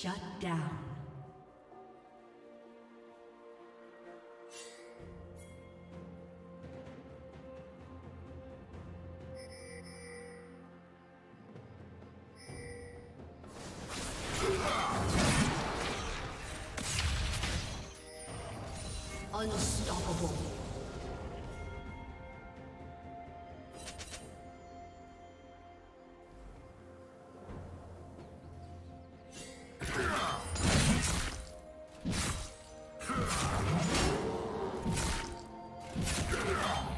Shut down. Shut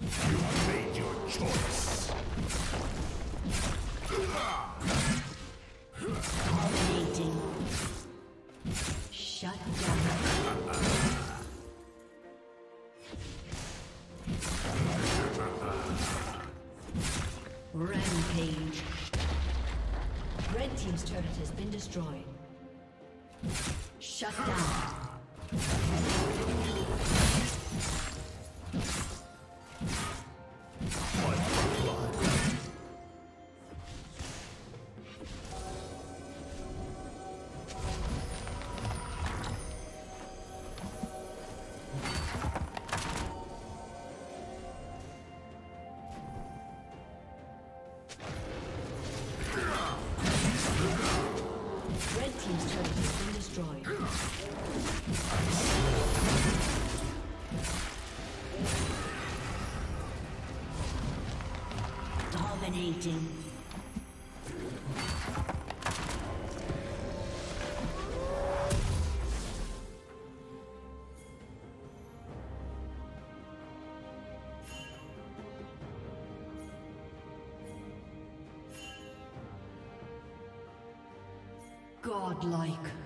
You made your choice. Dominating. Shut down. Rampage. Red Team's turret has been destroyed. Shut down. Dominating. Godlike.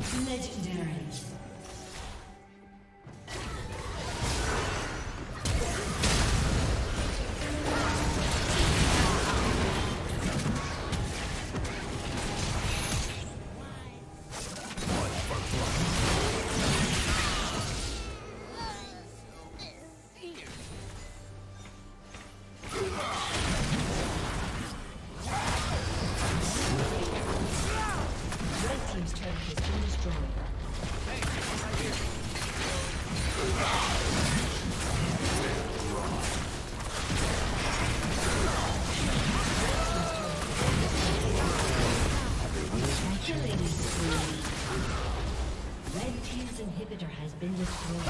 Legendary. inhibitor has been destroyed.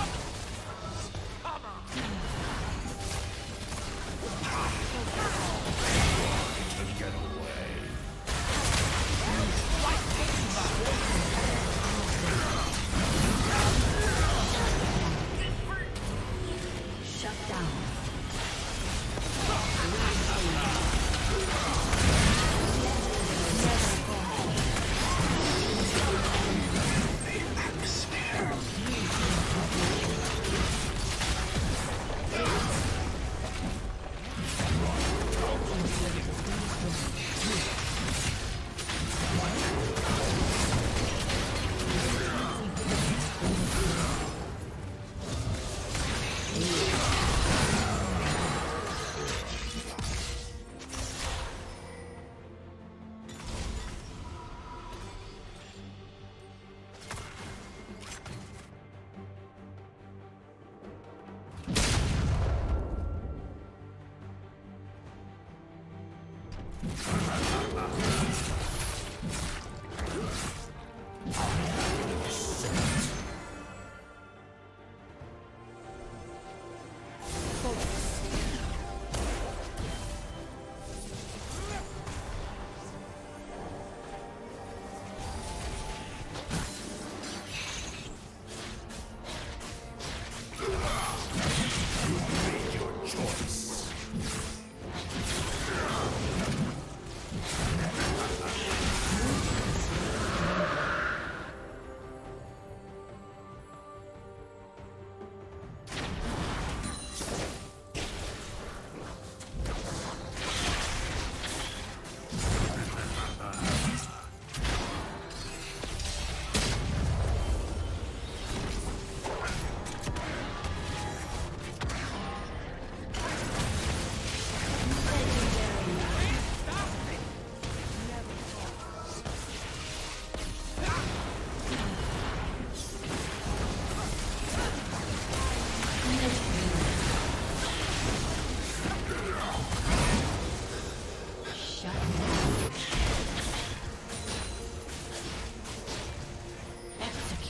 Get away.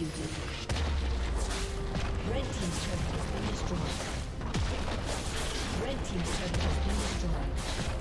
Executed. Red Team's turret has been destroyed. Red Team's turret has been destroyed.